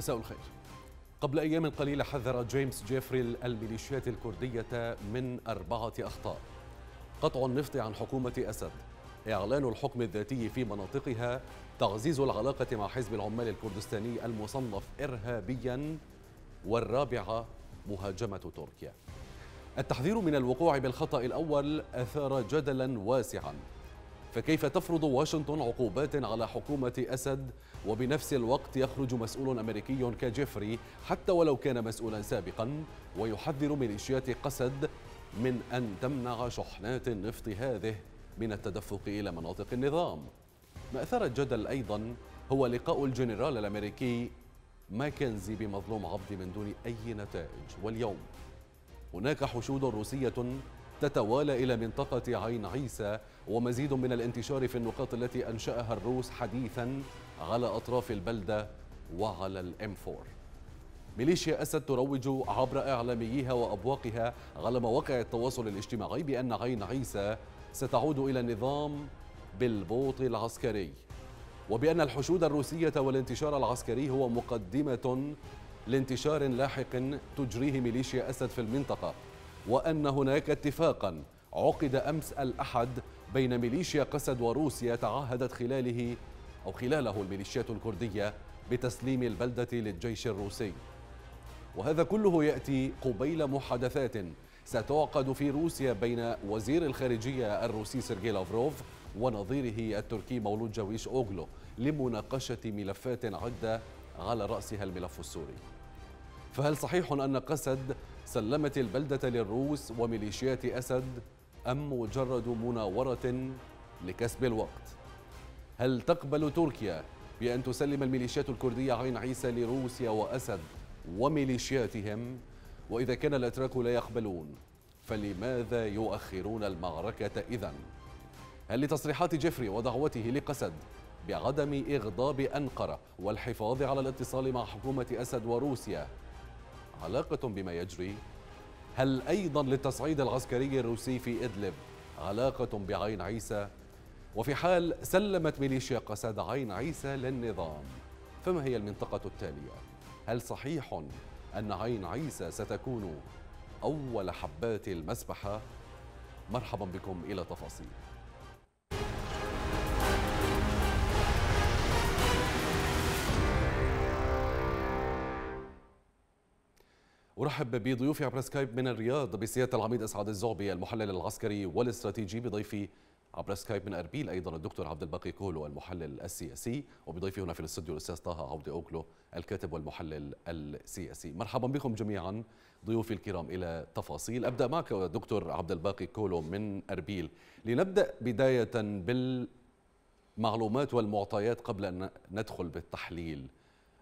مساء الخير. قبل أيام قليلة حذر جيمس جيفري الميليشيات الكردية من أربعة أخطاء. قطع النفط عن حكومة أسد. إعلان الحكم الذاتي في مناطقها تعزيز العلاقة مع حزب العمال الكردستاني المصنف إرهابيا والرابعة مهاجمة تركيا. التحذير من الوقوع بالخطأ الأول أثار جدلا واسعا. فكيف تفرض واشنطن عقوبات على حكومة أسد؟ وبنفس الوقت يخرج مسؤول أمريكي كجيفري حتى ولو كان مسؤولا سابقا ويحذر ميليشيات قسد من أن تمنع شحنات النفط هذه من التدفق إلى مناطق النظام. ما أثار الجدل أيضا هو لقاء الجنرال الأمريكي ماكنزي بمظلوم عبدي من دون أي نتائج. واليوم هناك حشود روسية تتوالى إلى منطقة عين عيسى ومزيد من الانتشار في النقاط التي أنشأها الروس حديثا على أطراف البلدة وعلى الإم 4 ميليشيا أسد تروج عبر إعلاميها وأبواقها على مواقع التواصل الاجتماعي بأن عين عيسى ستعود إلى النظام بالبوط العسكري. وبأن الحشود الروسية والانتشار العسكري هو مقدمة لانتشار لاحق تجريه ميليشيا أسد في المنطقة وأن هناك اتفاقا عقد أمس الأحد بين ميليشيا قسد وروسيا تعهدت خلاله أو خلاله الميليشيات الكردية بتسليم البلدة للجيش الروسي. وهذا كله يأتي قبيل محادثات ستعقد في روسيا بين وزير الخارجية الروسي سيرجي لافروف ونظيره التركي مولود جويش أوغلو لمناقشة ملفات عدة على رأسها الملف السوري. فهل صحيح أن قسد سلمت البلدة للروس وميليشيات أسد؟ أم مجرد مناورة لكسب الوقت؟ هل تقبل تركيا بأن تسلم الميليشيات الكردية عين عيسى لروسيا وأسد وميليشياتهم؟ وإذا كان الأتراك لا يقبلون فلماذا يؤخرون المعركة إذن؟ هل لتصريحات جيفري ودعوته لقسد بعدم إغضاب أنقرة والحفاظ على الاتصال مع حكومة أسد وروسيا علاقة بما يجري؟ هل أيضا للتصعيد العسكري الروسي في إدلب علاقة بعين عيسى؟ وفي حال سلمت ميليشيا قسد عين عيسى للنظام فما هي المنطقة التالية؟ هل صحيح أن عين عيسى ستكون أول حبات المسبحة؟ مرحبا بكم إلى تفاصيل أرحب بضيوفي عبر سكايب من الرياض بسيادة العميد أسعد الزعبي المحلل العسكري والاستراتيجي بضيفي عبر سكايب من أربيل أيضا الدكتور عبد الباقي كولو المحلل السياسي. وبضيفي هنا في الاستوديو الأستاذ طه عودة أوغلو الكاتب والمحلل السياسي. مرحبا بكم جميعا ضيوفي الكرام إلى تفاصيل. أبدأ معك دكتور عبد الباقي كولو من أربيل. لنبدأ بداية بالمعلومات والمعطيات قبل أن ندخل بالتحليل.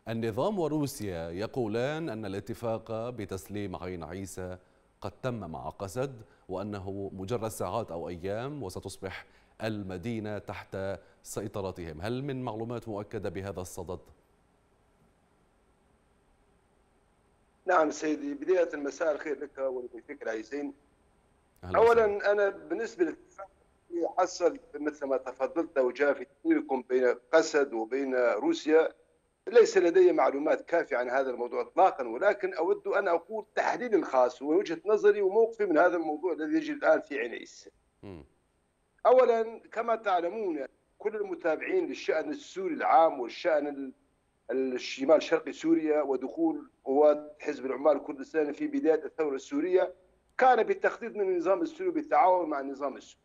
النظام وروسيا يقولان أن الاتفاق بتسليم عين عيسى قد تم مع قسد وأنه مجرد ساعات أو أيام وستصبح المدينة تحت سيطرتهم. هل من معلومات مؤكدة بهذا الصدد؟ نعم سيدي بداية مساء الخير لك ولضيفك العزيزين أولا أنا بالنسبة للاتفاق حصل مثل ما تفضلت وجاء في تحليلكم بين قسد وبين روسيا ليس لدي معلومات كافية عن هذا الموضوع إطلاقا ولكن أود أن أقول تحليل خاص ووجهة نظري وموقفي من هذا الموضوع الذي يجري الآن في عنيس أولا كما تعلمون كل المتابعين للشأن السوري العام والشأن الشمال شرقي سوريا ودخول قوات حزب العمال الكردستاني في بداية الثورة السورية كان بالتخطيط من النظام السوري بالتعاون مع النظام السوري.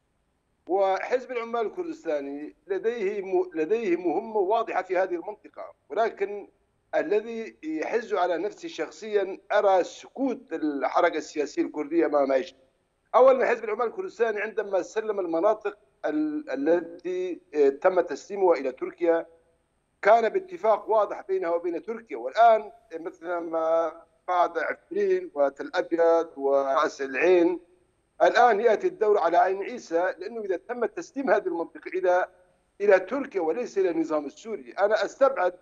وحزب العمال الكردستاني لديه لديه مهمة واضحة في هذه المنطقة ولكن الذي يحز على نفسي شخصيا أرى سكوت الحركة السياسية الكردية أمام ما يجري. اولا حزب العمال الكردستاني عندما سلم المناطق التي تم تسليمها إلى تركيا كان باتفاق واضح بينها وبين تركيا والآن مثل ما بعد عفرين وتل أبيض ورأس العين الآن يأتي الدور على عين عيسى لأنه إذا تم تسليم هذه المنطقة إلى إلى تركيا وليس إلى النظام السوري، أنا أستبعد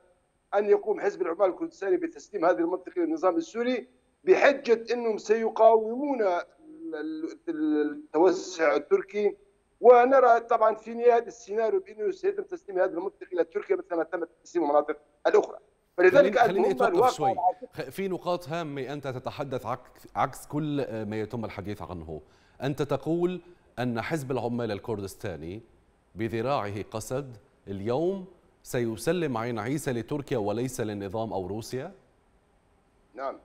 أن يقوم حزب العمال الكردستاني بتسليم هذه المنطقة للنظام السوري بحجة إنهم سيقاومون التوسع التركي. ونرى طبعا في نهاية السيناريو بأنه سيتم تسليم هذه المنطقة إلى تركيا مثل ما تم تسليم المناطق الأخرى. فلذلك خليني أتوقف شوي. في نقاط هامة أنت تتحدث عكس كل ما يتم الحديث عنه. أنت تقول أن حزب العمال الكردستاني بذراعه قسد اليوم سيسلم عين عيسى لتركيا وليس للنظام أو روسيا؟ نعم.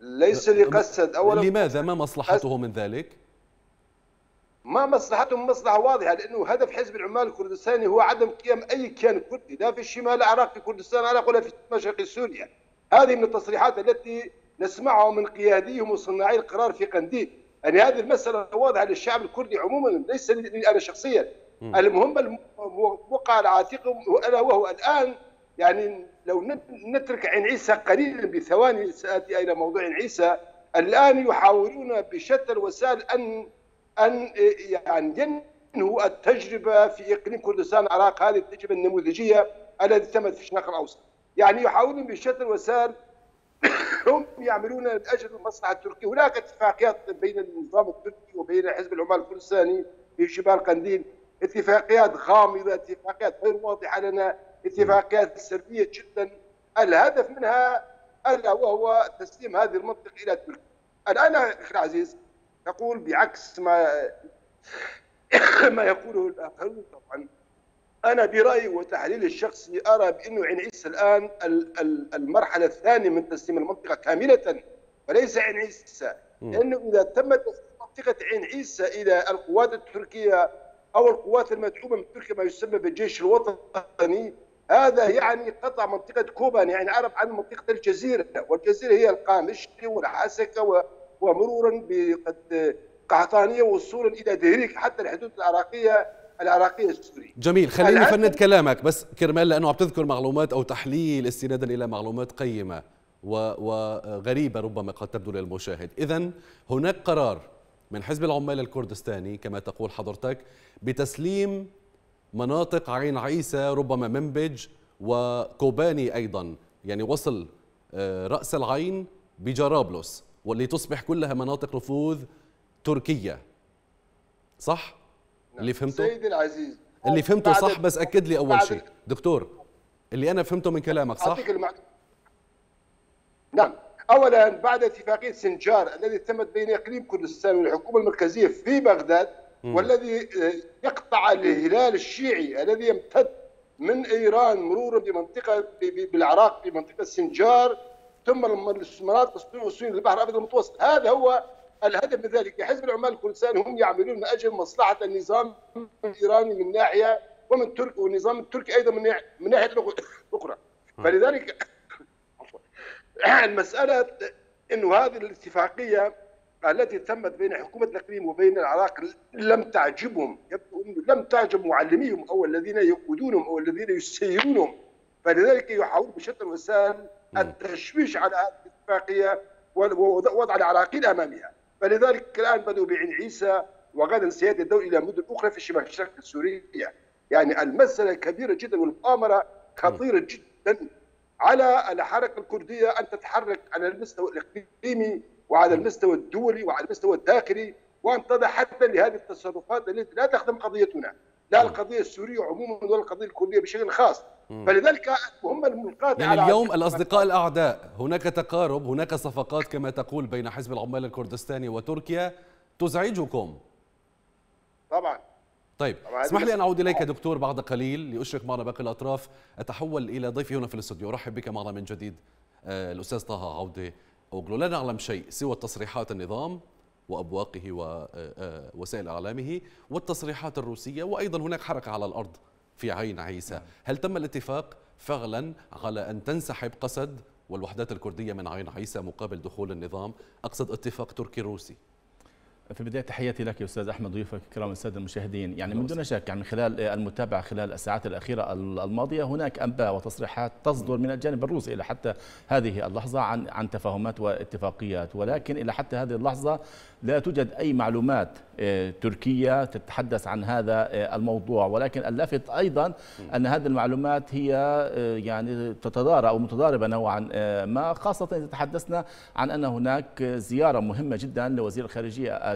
ليس لقسد اولا لماذا؟ ما مصلحته من ذلك؟ ما مصلحتهم مصلحة واضحة لأنه هدف حزب العمال الكردستاني هو عدم قيام أي كيان كردي لا في الشمال العراق في كردستان العراق ولا في مشرق سوريا. هذه من التصريحات التي نسمعها من قياديهم وصناعي القرار في قنديل. يعني هذه المسألة واضحة للشعب الكردي عموما ليس لي أنا شخصيا. المهم وقع على عاتقهم الا وهو الآن يعني لو نترك عين عيسى قليلا بثواني سأتي إلى موضوع عين عيسى. الآن يحاولون بشتى الوسائل ان أن يعني ينهوا التجربة في إقليم كردستان العراق هذه التجربة النموذجية التي تمت في الشرق الأوسط. يعني يحاولون بشتى الوسائل هم يعملون من أجل المصلحة التركية، هناك اتفاقيات بين النظام التركي وبين حزب العمال الكردستاني في شمال قنديل، اتفاقيات غامضة، اتفاقيات غير واضحة لنا، اتفاقيات سلبيه جدا، الهدف منها ألا وهو تسليم هذه المنطقة إلى تركيا. الآن أخي العزيز نقول بعكس ما ما يقوله الآخرون طبعا أنا برأيي وتحليلي الشخصي أرى بأنه عين عيسى الآن المرحلة الثانية من تسليم المنطقة كاملة وليس عين عيسى. لأنه إذا تم تسليم منطقة عين عيسى إلى القوات التركية أو القوات المدعومة من تركيا ما يسمى بالجيش الوطني هذا يعني قطع منطقة كوبان يعني عرف عن منطقة الجزيرة والجزيرة هي القامشلي والحاسكه ومرورا بقحطانيه وصولا إلى دهريك حتى الحدود العراقية العراقية السورية. جميل خليني أفند كلامك بس كرمال لأنه عم تذكر معلومات أو تحليل استنادا إلى معلومات قيمة وغريبه ربما قد تبدو للمشاهد. اذا هناك قرار من حزب العمال الكردستاني كما تقول حضرتك بتسليم مناطق عين عيسى ربما منبج وكوباني أيضا يعني وصل آه، رأس العين بجرابلس واللي تصبح كلها مناطق نفوذ تركية. صح. اللي فهمته؟ سيدي العزيز اللي فهمته صح بس أكد لي أول شيء. دكتور اللي أنا فهمته من كلامك صح؟ نعم. اولا بعد اتفاقية سنجار الذي تمت بين إقليم كردستان والحكومة المركزية في بغداد والذي آه، يقطع الهلال الشيعي الذي يمتد من إيران مرورا بمنطقة بالعراق في منطقه سنجار ثم المناطق الصينيه للبحر الأبيض المتوسط. هذا هو الهدف من ذلك حزب العمال الكردستاني هم يعملون من أجل مصلحة النظام الإيراني من ناحية ومن ترك والنظام التركي أيضا من من ناحية أخرى. فلذلك المسألة انه هذه الاتفاقية التي تمت بين حكومة الإقليم وبين العراق لم تعجبهم يبدو انه لم تعجب معلميهم أو الذين يقودونهم أو الذين يسيرونهم. فلذلك يحاولون بشتى الوسائل التشويش على هذه الاتفاقية ووضع العراقيل أمامها. فلذلك الآن بدأوا بعين عيسى وغدا سيتدور إلى مدن أخرى في شمال الشرق السوريه يعني المسألة كبيرة جدا والمؤامرة خطيرة جدا على الحركة الكردية أن تتحرك على المستوى الإقليمي وعلى المستوى الدولي وعلى المستوى الداخلي وأن تضع حتى لهذه التصرفات التي لا تخدم قضيتنا لا القضية السورية عموما ولا القضية الكردية بشكل خاص. فلذلك هم الملقاة يعني اليوم الأصدقاء الأعداء هناك تقارب هناك صفقات كما تقول بين حزب العمال الكردستاني وتركيا تزعجكم. طبعا. طيب اسمح لي أن أعود إليك دكتور بعد قليل لأشرك معنا باقي الأطراف. أتحول إلى ضيفي هنا في الاستوديو. أرحب بك معنا من جديد آه، الأستاذ طه عودة. اوغلو لا نعلم شيء سوى تصريحات النظام وأبواقه ووسائل آه، إعلامه والتصريحات الروسية وأيضا هناك حركة على الأرض. في عين عيسى. هل تم الاتفاق فعلا على أن تنسحب قسد والوحدات الكردية من عين عيسى مقابل دخول النظام؟ أقصد اتفاق تركي روسي. في البداية تحياتي لك يا أستاذ أحمد ضيوفك الكرام السادة المشاهدين. يعني من دون شك يعني من خلال المتابعة خلال الساعات الأخيرة الماضية هناك أنباء وتصريحات تصدر من الجانب الروسي إلى حتى هذه اللحظة عن عن تفاهمات واتفاقيات. ولكن إلى حتى هذه اللحظة لا توجد أي معلومات آه، تركية تتحدث عن هذا آه، الموضوع. ولكن اللافت أيضا أن هذه المعلومات هي آه، يعني تتضارب أو متضاربة نوعا ما خاصة إذا تحدثنا عن أن هناك زيارة مهمة جدا لوزير الخارجية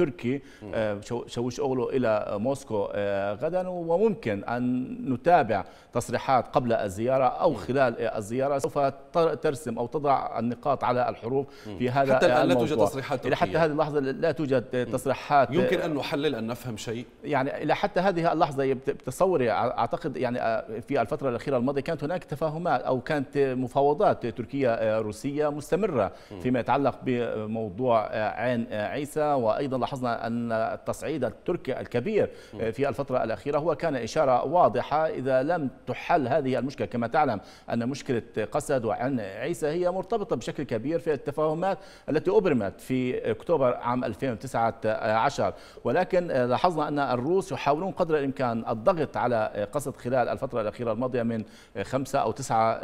تركي شوش أغلو إلى موسكو غدا وممكن أن نتابع تصريحات قبل الزيارة أو خلال الزيارة. سوف ترسم أو تضع النقاط على الحروف في هذا حتى الآن لا توجد تصريحات إلى حتى هذه اللحظة لا توجد تصريحات يمكن أن نحلل أن نفهم شيء. يعني إلى حتى هذه اللحظة بتصوري أعتقد يعني في الفترة الأخيرة الماضية كانت هناك تفاهمات أو كانت مفاوضات تركية روسية مستمرة فيما يتعلق بموضوع عين عيسى وأيضا لاحظنا أن التصعيد التركي الكبير في الفترة الأخيرة هو كان إشارة واضحة إذا لم تحل هذه المشكلة. كما تعلم أن مشكلة قسد وعين عيسى هي مرتبطة بشكل كبير في التفاهمات التي أبرمت في أكتوبر عام 2019 ولكن لاحظنا أن الروس يحاولون قدر الإمكان الضغط على قسد خلال الفترة الأخيرة الماضية من 5 أو 9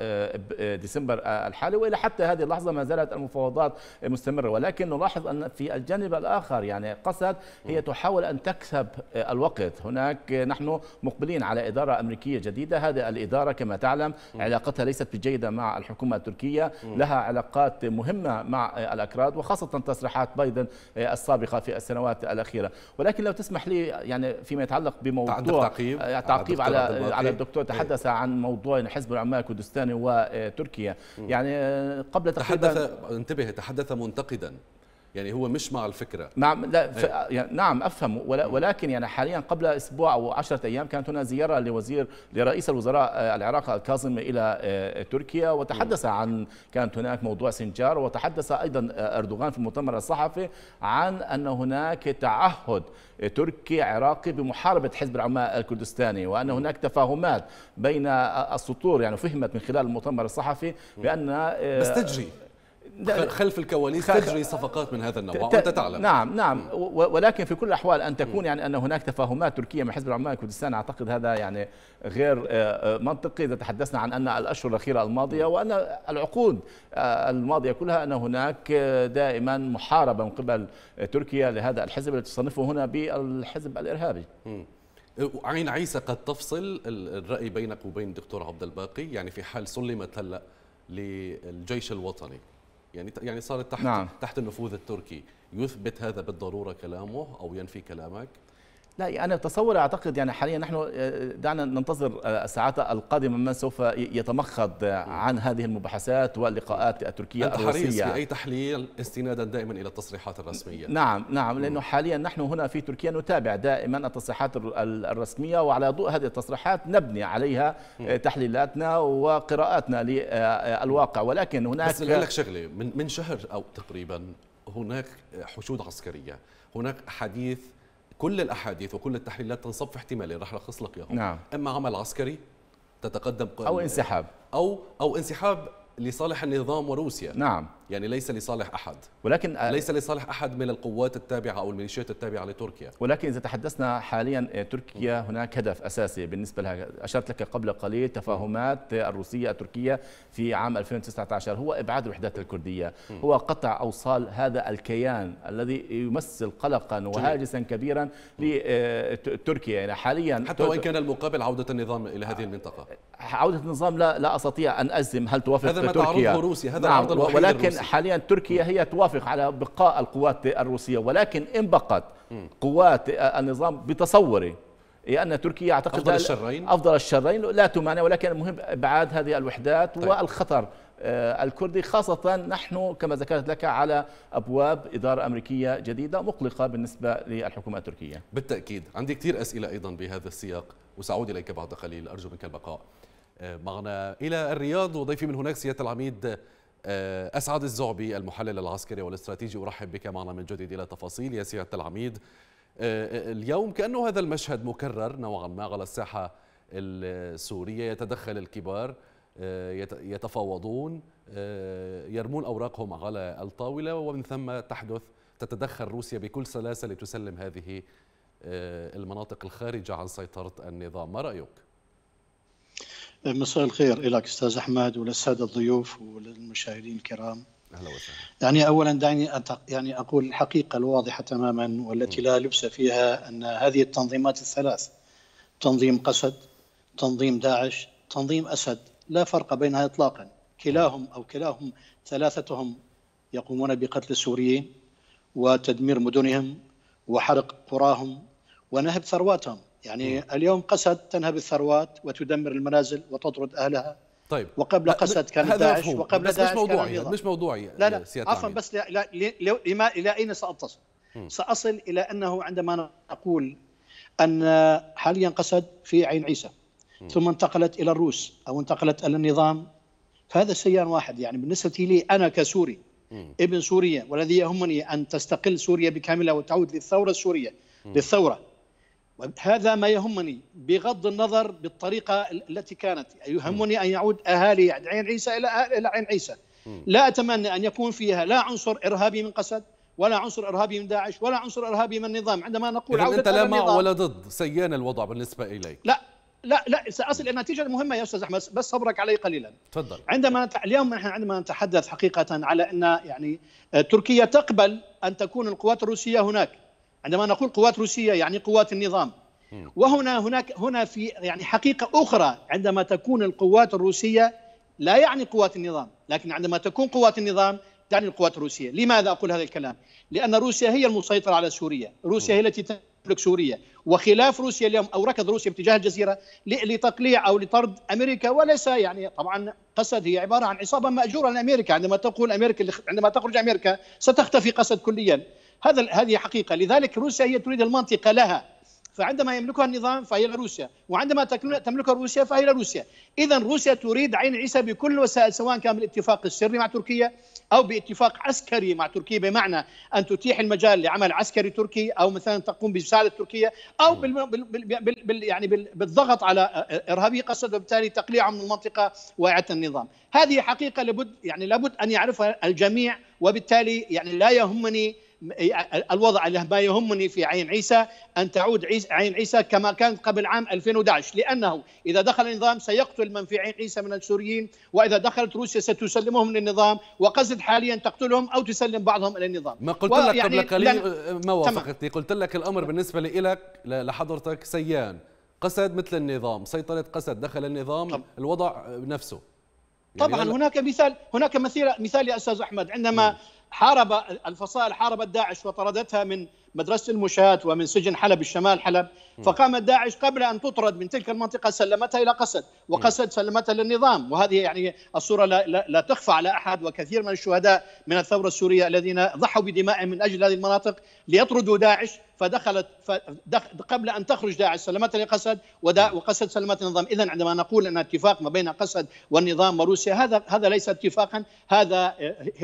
ديسمبر الحالي. وإلى حتى هذه اللحظة ما زالت المفاوضات مستمرة. ولكن نلاحظ أن في الجانب الآخر يعني قسد هي تحاول أن تكسب الوقت. هناك نحن مقبلين على إدارة أمريكية جديدة. هذه الإدارة كما تعلم علاقتها ليست بجيدة مع الحكومة التركية. لها علاقات مهمة مع الأكراد وخاصة تصريحات بايدن السابقة في السنوات الأخيرة. ولكن لو تسمح لي يعني فيما يتعلق بموضوع تعقيب, تعقيب على على الدكتور. تحدث عن موضوع حزب العمال الكردستاني وتركيا. يعني قبل تحدث انتبه تحدث منتقدا. يعني هو مش مع الفكرة. نعم لا ف... يعني نعم أفهم. ولكن يعني حاليا قبل أسبوع أو 10 أيام كانت هنا زيارة لوزير لرئيس الوزراء العراق الكاظم إلى تركيا وتحدث عن كانت هناك موضوع سنجار وتحدث أيضا أردوغان في المؤتمر الصحفي عن أن هناك تعهد تركي عراقي بمحاربة حزب العمال الكردستاني وأن هناك تفاهمات بين السطور يعني فهمت من خلال المؤتمر الصحفي بأن بس تجري. خلف الكواليس تجري صفقات من هذا النوع وأنت تعلم. نعم نعم. ولكن في كل الأحوال أن تكون يعني أن هناك تفاهمات تركية مع حزب العمال الكردستاني أعتقد هذا يعني غير منطقي إذا تحدثنا عن أن الأشهر الأخيرة الماضية وأن العقود الماضية كلها أن هناك دائما محاربة من قبل تركيا لهذا الحزب الذي تصنفه هنا بالحزب الإرهابي. عين عيسى قد تفصل الرأي بينك وبين الدكتور عبد الباقي يعني في حال سلمت هلأ للجيش الوطني. يعني يعني صارت تحت نعم. تحت النفوذ التركي يثبت هذا بالضرورة كلامه أو ينفي كلامك لا أنا تصور أعتقد يعني حاليا نحن دعنا ننتظر الساعات القادمة من سوف يتمخض عن هذه المباحثات واللقاءات التركية أنت الروسية. حريص في أي تحليل استنادا دائما إلى التصريحات الرسمية؟ نعم نعم لأنه حاليا نحن هنا في تركيا نتابع دائما التصريحات الرسمية وعلى ضوء هذه التصريحات نبني عليها تحليلاتنا وقراءاتنا للواقع ولكن هناك بس لك شغلة من من شهر أو تقريبا هناك حشود عسكرية هناك حديث كل الأحاديث وكل التحليلات تنصب في احتمالين راح ألخص لك إياهم. نعم. أما عمل عسكري تتقدم أو انسحاب. أو أو انسحاب لصالح النظام وروسيا. نعم. يعني ليس لصالح أحد. ولكن ليس لصالح أحد من القوات التابعة أو الميليشيات التابعة لتركيا. ولكن إذا تحدثنا حاليا تركيا هناك هدف أساسي بالنسبة لها. أشرت لك قبل قليل تفاهمات الروسية التركيه في عام 2019 هو إبعاد الوحدات الكردية. هو قطع أوصال هذا الكيان الذي يمثل قلقا وهاجسا كبيرا لتركيا يعني حاليا حتى وإن كان المقابل عودة النظام إلى هذه المنطقة. عودة النظام لا لا أستطيع أن أزم هل توافق هذا ما تركيا. تعرضه روسيا. هذا نعم العرض ولكن حاليا تركيا هي توافق على بقاء القوات الروسية ولكن إن بقت قوات النظام بتصوري لأن تركيا أعتقد أفضل الشرين؟ أفضل الشرين لا تمانع ولكن المهم إبعاد هذه الوحدات طيب. والخطر الكردي خاصة نحن كما ذكرت لك على أبواب إدارة أمريكية جديدة مقلقة بالنسبة للحكومة التركية. بالتأكيد. عندي كثير أسئلة أيضا بهذا السياق وسأعود إليك بعد قليل أرجو منك البقاء. معنا إلى الرياض وضيفي من هناك سيادة العميد أسعد الزعبي المحلل العسكري والاستراتيجي أرحب بك معنا من جديد إلى تفاصيل. يا سيادة العميد اليوم كأنه هذا المشهد مكرر نوعا ما على الساحة السورية. يتدخل الكبار يتفاوضون يرمون أوراقهم على الطاولة ومن ثم تحدث تتدخل روسيا بكل سلاسة لتسلم هذه المناطق الخارجة عن سيطرة النظام. ما رأيك؟ مساء الخير لك أستاذ أحمد وللسادة الضيوف وللمشاهدين الكرام. أهلا وسهلا. يعني اولا دعني أتق... يعني أقول الحقيقة الواضحة تماما والتي لا لبس فيها أن هذه التنظيمات الثلاث تنظيم قسد تنظيم داعش تنظيم أسد. لا فرق بينها اطلاقا. كلاهم أو كلاهم ثلاثتهم يقومون بقتل السوريين وتدمير مدنهم وحرق قراهم ونهب ثرواتهم. يعني م. اليوم قسد تنهب الثروات وتدمر المنازل وتطرد أهلها طيب وقبل قسد كان داعش وقبل داعش مش موضوعي كان مش موضوعي لا لا عفوا بس لا لا لما إلى أين سأتصل؟ م. سأصل إلى أنه عندما نقول أن حاليا قسد في عين عيسى م. ثم انتقلت إلى الروس أو انتقلت إلى النظام فهذا سيان واحد يعني بالنسبة لي أنا كسوري م. ابن سوريا والذي يهمني أن تستقل سوريا بكاملها وتعود للثورة السورية م. للثورة هذا ما يهمني بغض النظر بالطريقة التي كانت. يهمني أن يعود أهالي عين عيسى إلى إلى عين عيسى. لا أتمنى أن يكون فيها لا عنصر إرهابي من قسد ولا عنصر إرهابي من داعش ولا عنصر إرهابي من النظام. عندما نقول عودة أنت لا مع ولا ضد سيان الوضع بالنسبة إليك. لا لا لا سأصل إلى النتيجة المهمة يا أستاذ أحمد بس صبرك علي قليلا. تفضل. عندما اليوم نحن عندما نتحدث حقيقة على أن يعني تركيا تقبل أن تكون القوات الروسية هناك. عندما نقول قوات روسية يعني قوات النظام. وهنا هناك هنا في يعني حقيقة أخرى عندما تكون القوات الروسية لا يعني قوات النظام لكن عندما تكون قوات النظام تعني القوات الروسية. لماذا أقول هذا الكلام؟ لأن روسيا هي المسيطرة على سوريا. روسيا هي التي تملك سوريا. وخلاف روسيا اليوم أو ركض روسيا باتجاه الجزيرة لتقليع أو لطرد أمريكا وليس يعني طبعا قسد هي عبارة عن عصابة مأجورة لأمريكا. عندما تقول أمريكا عندما تخرج أمريكا ستختفي قسد كليا. هذا هذه حقيقة. لذلك روسيا هي تريد المنطقة لها. فعندما يملكها النظام فهي لروسيا وعندما تملكها روسيا فهي لروسيا اذا روسيا تريد عين عيسى بكل الوسائل سواء كان بالاتفاق السري مع تركيا أو باتفاق عسكري مع تركيا بمعنى أن تتيح المجال لعمل عسكري تركي أو مثلا تقوم بمساعده تركيا أو بال بال يعني بالضغط على إرهابي قسد وبالتالي تقليعهم من المنطقة وإعادة النظام. هذه حقيقة لابد يعني لابد أن يعرفها الجميع وبالتالي يعني لا يهمني الوضع اللي ما يهمني في عين عيسى أن تعود عيسى عين عيسى كما كانت قبل عام 2011 لأنه إذا دخل النظام سيقتل من في عين عيسى من السوريين وإذا دخلت روسيا ستسلمهم للنظام وقصد حاليا تقتلهم أو تسلم بعضهم إلى النظام. ما قلت لك قبل قليل ما وافقتني. قلت لك الأمر بالنسبة لك لحضرتك سيان. قسد مثل النظام سيطرة قسد دخل النظام طب. الوضع نفسه. يعني طبعا هناك مثال هناك مثال مثال يا أستاذ أحمد. عندما م. حارب الفصائل حاربت داعش وطردتها من مدرسة المشاة ومن سجن حلب الشمال حلب. فقامت داعش قبل أن تطرد من تلك المنطقة سلمتها إلى قسد وقسد سلمتها للنظام. وهذه يعني الصورة لا, لا, لا تخفى على أحد وكثير من الشهداء من الثورة السورية الذين ضحوا بدمائهم من أجل هذه المناطق ليطردوا داعش. فدخلت قبل أن تخرج داعش سلمتها لقسد وقسد سلمت النظام، اذا عندما نقول أن اتفاق ما بين قسد والنظام وروسيا هذا هذا ليس اتفاقا، هذا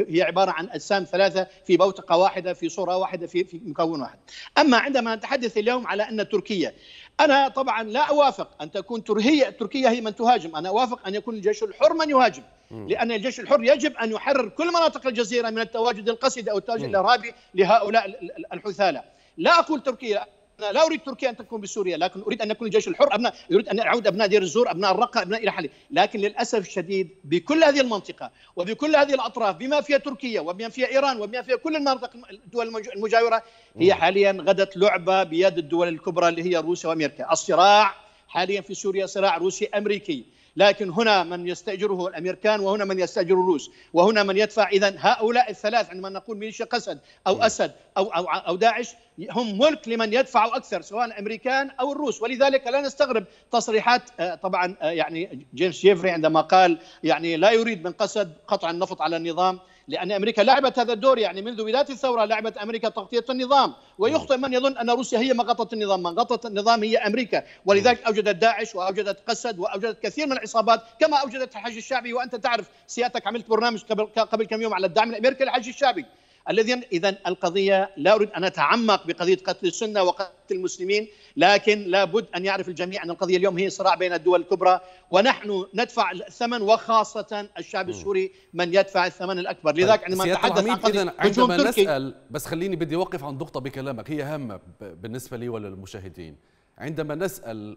هي عبارة عن اجسام ثلاثة في بوتقة واحدة في صورة واحدة في في مكون واحد. أما عندما نتحدث اليوم على أن تركيا أنا طبعا لا أوافق أن تكون تركيا تركيا هي من تهاجم، أنا أوافق أن يكون الجيش الحر من يهاجم، لأن الجيش الحر يجب أن يحرر كل مناطق الجزيرة من التواجد القسري أو التواجد الإرهابي لهؤلاء الحثالة. لا أقول تركيا لا أريد تركيا أن تكون بسوريا لكن أريد أن يكون الجيش الحر أبناء يريد أن يعود أبناء دير الزور أبناء الرقة أبناء إلى حل. لكن للأسف الشديد بكل هذه المنطقة وبكل هذه الأطراف بما فيها تركيا وبما فيها إيران وبما فيها كل المناطق الدول المجاورة هي حاليا غدت لعبة بيد الدول الكبرى اللي هي روسيا وأمريكا. الصراع حاليا في سوريا صراع روسي امريكي لكن هنا من يستأجره الأمريكان وهنا من يستأجر الروس وهنا من يدفع. إذا هؤلاء الثلاث عندما نقول ميليشيا قسد أو أسد أو, أو, أو داعش هم ملك لمن يدفع أكثر سواء الأمريكان أو الروس. ولذلك لا نستغرب تصريحات طبعا يعني جيمس جيفري عندما قال يعني لا يريد من قسد قطع النفط على النظام. لأن أمريكا لعبت هذا الدور يعني منذ بداية الثورة لعبت أمريكا تغطية النظام. ويخطئ من يظن أن روسيا هي من غطت النظام. من غطت النظام هي أمريكا. ولذلك أوجدت داعش وأوجدت قسد وأوجدت كثير من العصابات. كما أوجدت الحشد الشعبي وأنت تعرف سيادتك عملت برنامج قبل قبل كم يوم على الدعم الأمريكي للحشد الشعبي. الذي اذا القضية لا أريد أن أتعمق بقضية قتل السنة وقتل المسلمين لكن لابد أن يعرف الجميع أن القضية اليوم هي صراع بين الدول الكبرى ونحن ندفع الثمن وخاصة الشعب السوري من يدفع الثمن الأكبر. طيب، لذلك عندما نتحدث عن قضية عندما نسأل بس خليني بدي أوقف عند نقطة بكلامك هي هامه بالنسبة لي وللمشاهدين. عندما نسأل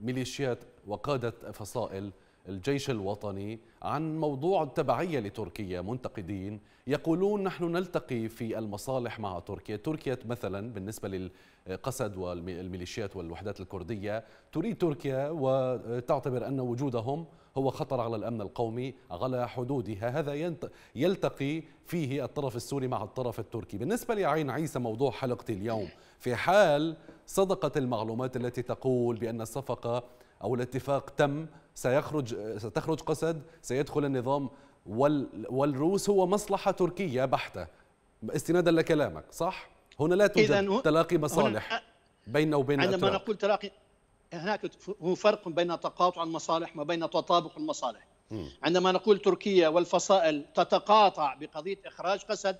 ميليشيات وقادة فصائل الجيش الوطني عن موضوع التبعية لتركيا. منتقدين يقولون نحن نلتقي في المصالح مع تركيا. تركيا مثلا بالنسبة للقسد والميليشيات والوحدات الكردية تريد تركيا وتعتبر أن وجودهم هو خطر على الأمن القومي على حدودها. هذا يلتقي فيه الطرف السوري مع الطرف التركي. بالنسبة لعين عيسى موضوع حلقة اليوم. في حال صدقت المعلومات التي تقول بأن الصفقة أو الاتفاق تم سيخرج ستخرج قسد سيدخل النظام والروس هو مصلحة تركية بحتة استنادا لكلامك صح؟ هنا لا توجد تلاقي مصالح بيننا وبين عندما. نقول تلاقي هناك هو فرق بين تقاطع المصالح وبين تطابق المصالح م. عندما نقول تركيا والفصائل تتقاطع بقضية إخراج قسد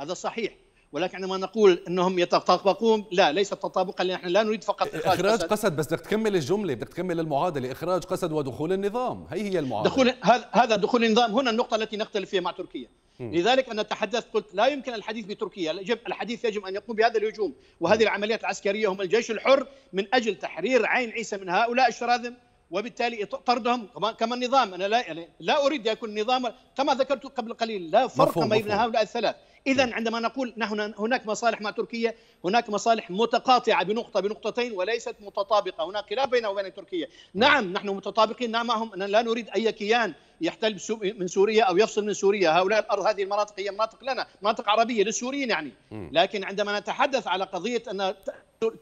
هذا صحيح ولكن عندما نقول إنهم يتطابقون لا ليس تطابقا نحن لا نريد فقط إخراج, إخراج قسد. قسد بس بدك تكمل الجملة بدك تكمل المعادلة. إخراج قسد ودخول النظام هي هي المعادلة. دخول هذا دخول النظام هنا النقطة التي نختلف فيها مع تركيا. لذلك أنا تحدثت قلت لا يمكن الحديث بتركيا يجب الحديث يجب أن يقوم بهذا الهجوم. وهذه العمليات العسكرية هم الجيش الحر من أجل تحرير عين عيسى من هؤلاء الشراذم وبالتالي طردهم. كما النظام أنا لا يعني لا أريد أن يكون نظام كما ذكرت قبل قليل لا فرق بين هؤلاء الثلاث. اذا عندما نقول نحن هناك مصالح مع تركيا هناك مصالح متقاطعة بنقطة بنقطتين وليست متطابقة. هناك خلاف بيننا وبين تركيا. نعم نحن متطابقين. نعم معهم لا نريد أي كيان يحتل من سوريا أو يفصل من سوريا. هؤلاء الأرض هذه المناطق هي مناطق لنا مناطق عربية للسوريين يعني. لكن عندما نتحدث على قضية أن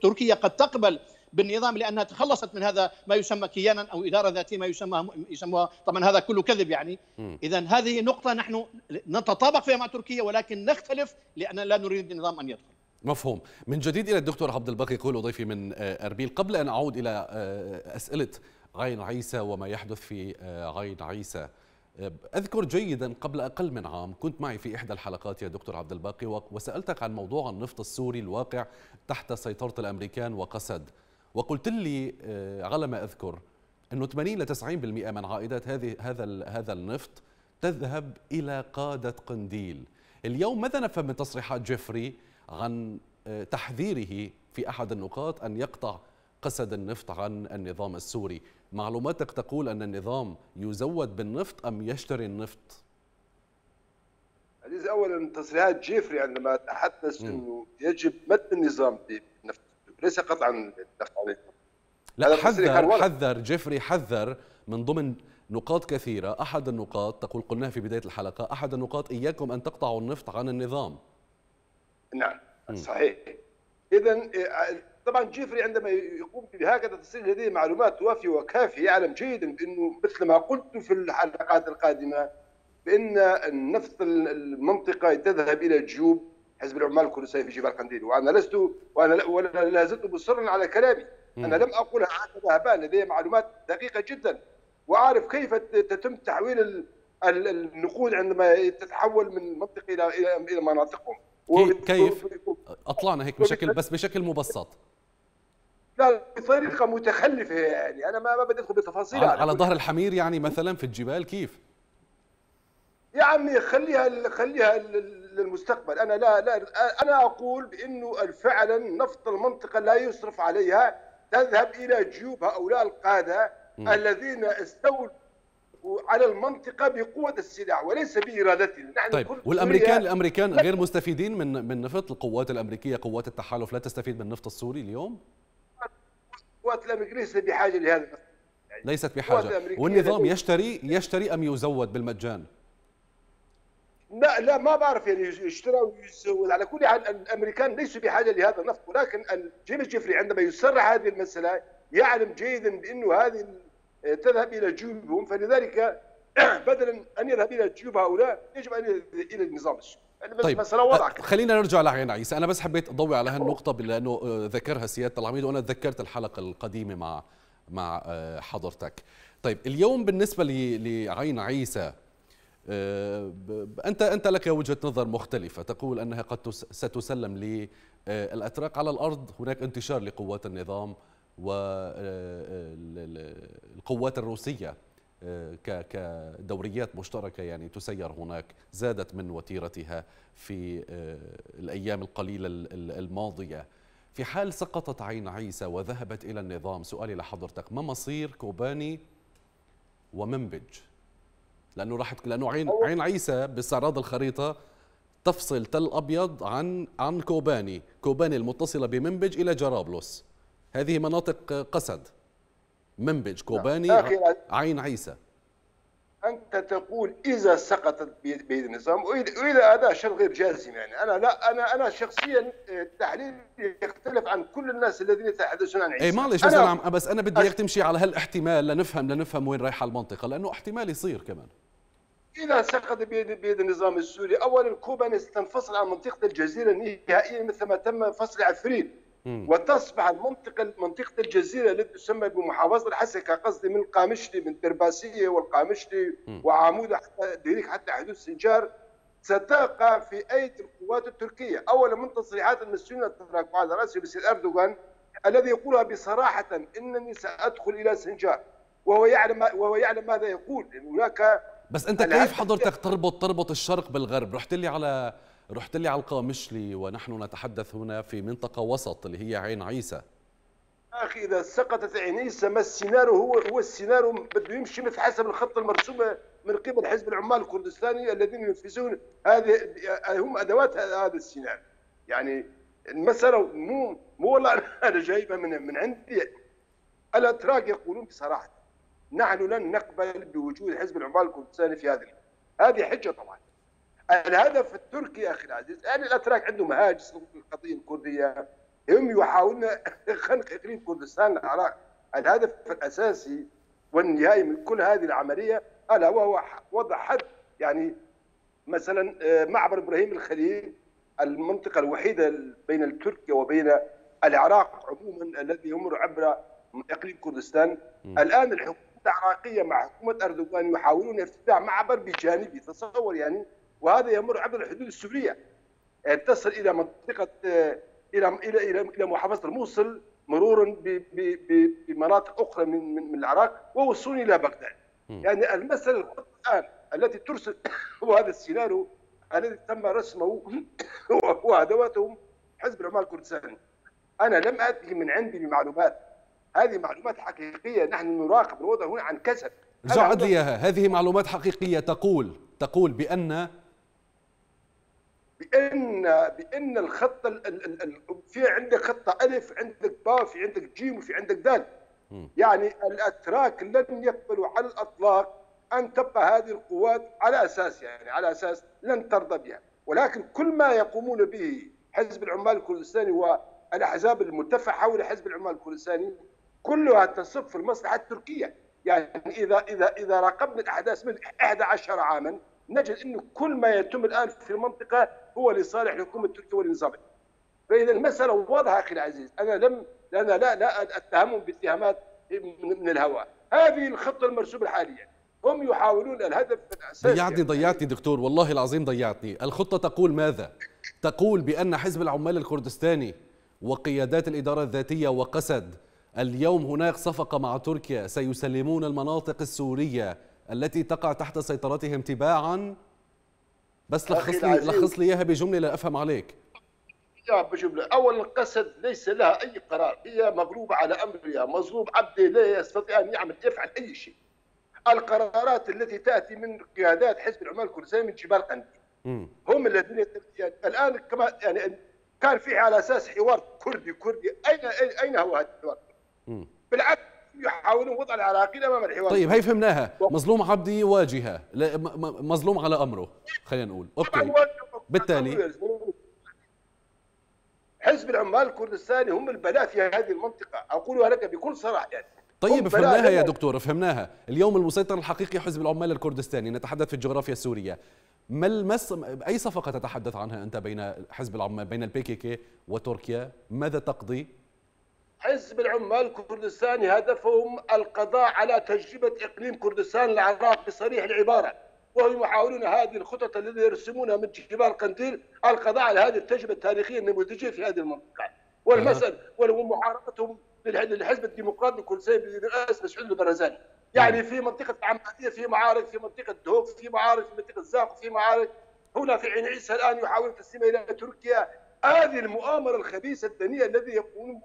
تركيا قد تقبل بالنظام لأنها تخلصت من هذا ما يسمى كيانا أو إدارة ذاتية ما يسمى يسموها طبعا هذا كله كذب يعني. اذا هذه نقطة نحن نتطابق فيها مع تركيا ولكن نختلف لاننا لا نريد النظام أن يدخل. مفهوم. من جديد إلى الدكتور عبد الباقي يقول ضيفي من آه، أربيل. قبل أن أعود إلى آه، أسئلة عين عيسى وما يحدث في آه، عين عيسى أذكر جيدا قبل أقل من عام كنت معي في إحدى الحلقات يا دكتور عبد الباقي وسألتك عن موضوع النفط السوري الواقع تحت سيطرة الأمريكان وقسد وقلت لي آه، على ما أذكر إنه 80 ل 90% من عائدات هذه هذا هذا النفط تذهب إلى قادة قنديل. اليوم ماذا نفهم من تصريحات جيفري عن آه، تحذيره في أحد النقاط أن يقطع قسد النفط عن النظام السوري، معلوماتك تقول أن النظام يزود بالنفط أم يشتري النفط؟ عزيز اولا تصريحات جيفري عندما تحدث إنه يجب مد النظام بالنفط ليس قطعا لا حذر حذر جيفري حذر من ضمن نقاط كثيرة. أحد النقاط تقول قلناها في بداية الحلقة أحد النقاط إياكم أن تقطعوا النفط عن النظام. نعم م. صحيح. إذا طبعا جيفري عندما يقوم بهكذا تصريح لديه معلومات وافية وكافية يعلم جيدا بأنه مثل ما قلت في الحلقات القادمة بأن النفط المنطقة تذهب إلى جيوب حزب العمال الكردستاني في جبال قنديل. وأنا لست وأنا لا زلت مصرا على كلامي. أنا لم اقولها هكذا هباء لدي معلومات دقيقة جدا. وأعرف كيف تتم تحويل النقود عندما تتحول من منطقة إلى إلى إلى مناطقهم كيف؟ أطلعنا هيك بشكل بس بشكل مبسط. لا بطريقة متخلفة يعني. أنا ما بدي أدخل بتفاصيل. على, على ظهر الحمير يعني مثلا في الجبال كيف؟ يا عمي خليها خليها للمستقبل. أنا لا لا أنا أقول بأنه فعلا نفط المنطقة لا يصرف عليها. تذهب إلى جيوب هؤلاء القادة م. الذين استولوا على المنطقة بقوة السلاح وليس بارادتنا نحن طيب والامريكان الأمريكان غير مستفيدين من من نفط؟ القوات الأمريكية قوات التحالف لا تستفيد من النفط السوري اليوم؟ القوات الأمريكية ليست بحاجة لهذا. ليست بحاجة. والنظام يشتري يشتري أم يزود بالمجان؟ لا لا ما بعرف يعني ويزود على كل حال الأمريكان ليسوا بحاجة لهذا النفط ولكن جيمس جيفري عندما يصرح هذه المسألة يعلم جيدا بأنه هذه تذهب إلى جيوبهم. فلذلك بدلا أن يذهب إلى جيوب هؤلاء يجب أن يذهب إلى النظام السوري. يعني طيب خلينا نرجع لعين عيسى. أنا بس حبيت أضوي على هالنقطة لأنه ذكرها سيادة العميد وأنا تذكرت الحلقة القديمة مع مع حضرتك. طيب اليوم بالنسبة لعين عيسى انت أنت لك وجهة نظر مختلفة. تقول أنها قد ستسلم للاتراك على الأرض. هناك انتشار لقوات النظام والقوات آه، الروسية آه، كدوريات مشتركة يعني تسير هناك. زادت من وتيرتها في الأيام القليلة الماضية. في حال سقطت عين عيسى وذهبت إلى النظام سؤالي لحضرتك ما مصير كوباني ومنبج؟ لأنه راح لأنه عين عين عيسى باستعراض الخريطة تفصل تل أبيض عن عن كوباني، كوباني المتصلة بمنبج إلى جرابلس. هذه مناطق قسد. منبج، كوباني، عين عيسى. أنت تقول إذا سقطت بيد النظام وإذا هذا شيء غير جازم يعني. أنا لا أنا أنا شخصيا التحليل يختلف عن كل الناس الذين يتحدثون عن عين عيسى. اي معلش بس أنا بس أنا بدي إياك تمشي على هالاحتمال لنفهم لنفهم وين رايحه المنطقة لأنه احتمال يصير كمان. إذا سقط بيد بيد النظام السوري اولا كوبا ستنفصل عن منطقة الجزيرة نهائيا مثل ما تم فصل عفرين. وتصبح المنطقة منطقة الجزيرة التي تسمى بمحافظة الحسكة قصدي من القامشلي من ترباسية والقامشلي وعمودة حتى ديريك حتى حدود سنجار ستقع في أيدي القوات التركية. أولا من تصريحات المسؤولين الاتراك وعلى رأسه بسيد أردوغان الذي يقولها بصراحة إنني سأدخل إلى سنجار. وهو يعلم وهو يعلم ماذا يقول. هناك بس أنت كيف حضرتك تربط تربط الشرق بالغرب؟ رحت لي على رحت لي على القامشلي ونحن نتحدث هنا في منطقة وسط اللي هي عين عيسى. أخي إذا سقطت عين عيسى ما السيناريو هو هو السيناريو بده يمشي مثل حسب الخطة المرسومة من قبل حزب العمال الكردستاني الذين ينفذون هذه هم أدوات هذا السيناريو يعني المسألة مو مو والله أنا جايبها من من عندي. الأتراك يقولون بصراحة نحن لن نقبل بوجود حزب العمال الكردستاني في هذه هذه حجة طبعا. الهدف التركي أخي العزيز يعني الأتراك عندهم هاجس القضية الكرديه هم يحاولون خنق إقليم كردستان العراق الهدف الأساسي والنهائي من كل هذه العملية ألا وهو وضع حد يعني مثلا معبر إبراهيم الخليل المنطقة الوحيدة بين تركيا وبين العراق عموما الذي يمر عبر إقليم كردستان م. الآن الحكومة العراقية مع حكومة أردوغان يحاولون افتتاح معبر بجانبي تصور يعني وهذا يمر عبر الحدود السورية يعني تصل إلى منطقة إلى إلى إلى إلى محافظة الموصل مرورا بمناطق أخرى من من العراق ووصولا إلى بغداد. يعني المسألة الآن التي ترسل وهذا السيناريو الذي تم رسمه وادواتهم حزب العمال الكردستاني. أنا لم اتي من عندي بمعلومات هذه معلومات حقيقية نحن نراقب الوضع هنا عن كسب. رجع عد لي اياها، هذه معلومات حقيقية تقول تقول بأن بأن بأن الخطه ال ال ال في عندك خطه ألف عندك باء في عندك جيم وفي عندك دال يعني الأتراك لن يقبلوا على الأطلاق أن تبقى هذه القوات على أساس يعني على أساس لن ترضى بها. ولكن كل ما يقومون به حزب العمال الكردستاني والأحزاب الملتفه حول حزب العمال الكردستاني كلها تصب في المصلحة التركية. يعني إذا إذا إذا راقبنا الأحداث من 11 عاما نجد إنه كل ما يتم الآن في المنطقة هو لصالح الحكومة التركية ولنظامها. فإذا المسألة واضحة أخي العزيز، أنا لم أنا لا لا أتهمهم باتهامات من الهواء، هذه الخطة المرسومه حاليا. هم يحاولون الهدف الأساسي ضيعتني ضيعتني دكتور والله العظيم ضيعتني، الخطة تقول ماذا؟ تقول بأن حزب العمال الكردستاني وقيادات الإدارة الذاتية وقسد اليوم هناك صفقة مع تركيا سيسلمون المناطق السورية التي تقع تحت سيطرتهم تباعا. بس لخص لي لخص لي إياها بجملة لا افهم عليك. يا بجملة. اولا القسد ليس لها أي قرار. هي مغلوبه على امرها مظلوم عبده لا يستطيع أن يعمل يفعل أي شيء. القرارات التي تأتي من قيادات حزب العمال الكردستاني من جبال قنديل. هم الذين يعني الآن كما يعني كان في على أساس حوار كردي كردي. اين اين هو هذا الحوار؟ بالعكس يحاولون وضع العراقيين أمام الحوار. طيب هي فهمناها. مظلوم عبدي واجهة. مغلوب على أمره خلينا نقول. okay. بالتالي؟ حزب العمال الكردستاني هم البلاء في هذه المنطقة. أقولها لك بكل صراحة. يعني طيب فهمناها يا دكتور فهمناها. اليوم المسيطر الحقيقي حزب العمال الكردستاني نتحدث في الجغرافيا السورية. ما المس أي صفقة تتحدث عنها أنت بين حزب العمال بين ال PKK وتركيا؟ ماذا تقضي؟ حزب العمال الكردستاني هدفهم القضاء على تجربة إقليم كردستان العراق بصريح العبارة وهم يحاولون هذه الخطط التي يرسمونها من جبال قنديل القضاء على هذه التجربة التاريخية النموذجية في هذه المنطقة. والمسألة ومحاربتهم للحزب الديمقراطي الكردستاني برئاسة مسعود البرزاني. يعني في منطقة عمادية في معارك في منطقة دهوك في معارك في منطقة زاق في معارك هنا في عين عيسى الآن يحاول تسليمها إلى تركيا هذه المؤامرة الخبيثة الدنيئة الذي يقومون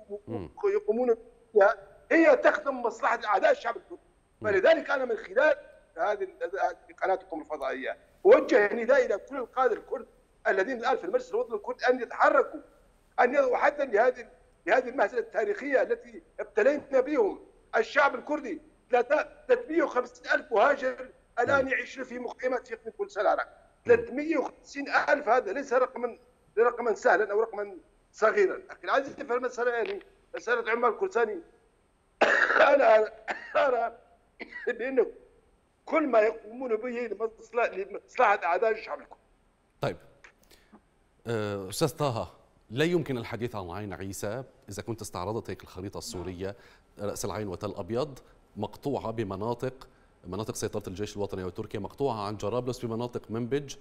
يقومون بها هي تخدم مصلحة أعداء الشعب الكردي فلذلك أنا من خلال هذه قناتكم الفضائية أوجه نداء إلى كل القادة الكرد الذين الآن في المجلس الوطني الكردي أن يتحركوا أن يضعوا حدا لهذه لهذه المهزلة التاريخية التي ابتلينا بهم. الشعب الكردي 350 ألف مهاجر الآن يعيشون في مخيمات في كل سنه 350 ألف هذا ليس رقما رقما سهلا أو رقما صغيرا. أخي العزيز فالمساله يعني مسألة عمال كرساني أنا أرى بأنه كل ما يقومون به لمصلحه أعداء الشعب طيب. آه، أستاذ طه لا يمكن الحديث عن عين عيسى إذا كنت استعرضت هيك الخريطة السورية. رأس العين وتل أبيض مقطوعة بمناطق مناطق سيطرة الجيش الوطني وتركيا مقطوعة عن جرابلس بمناطق منبج.